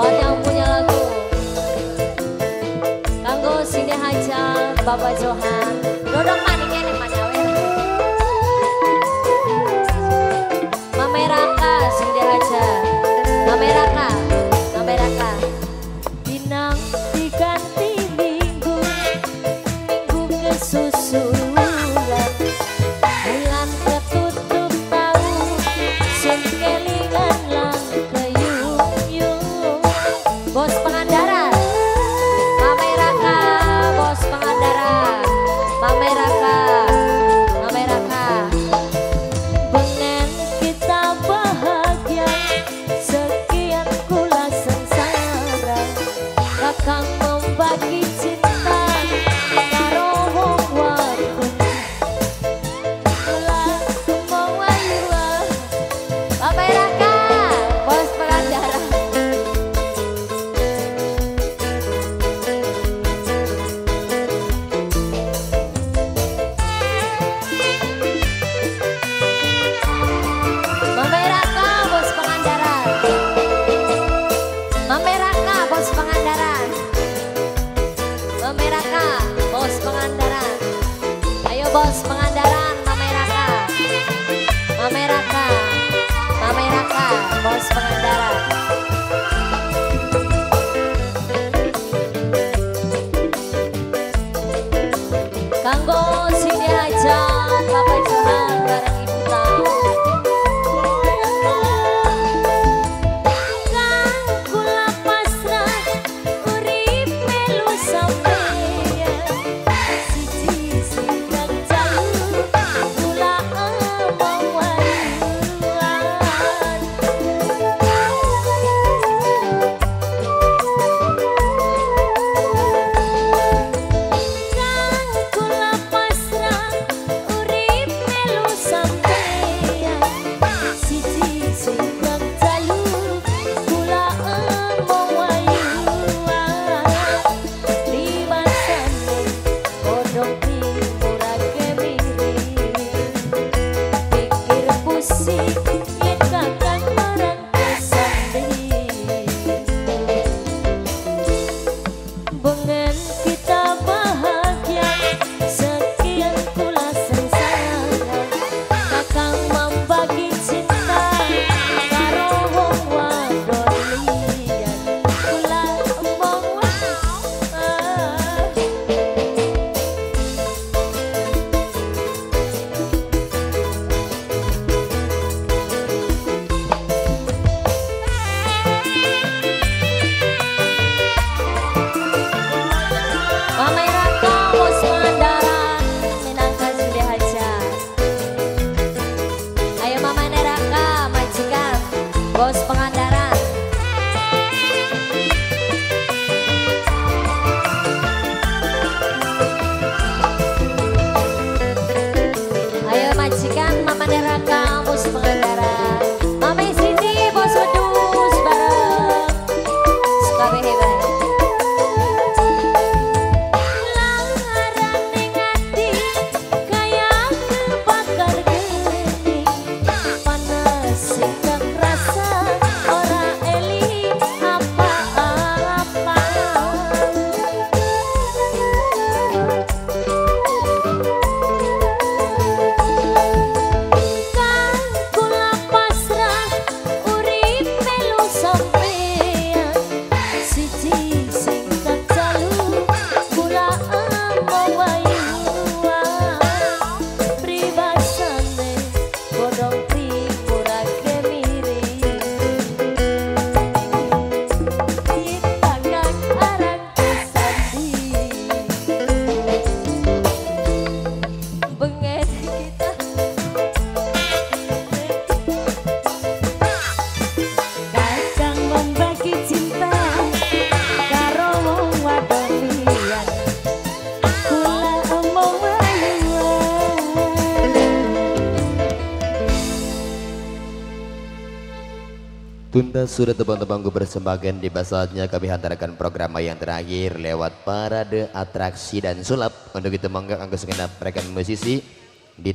buat yang punya lagu. Kanggo sini aja Bapak Johan. Dodong Mana aquí. I'm I Tunda sudah teman-temanku bersembagian di saatnya kami hantarkan program yang terakhir lewat parade atraksi dan sulap. Untuk itu mangga angkat segenap rekan musisi di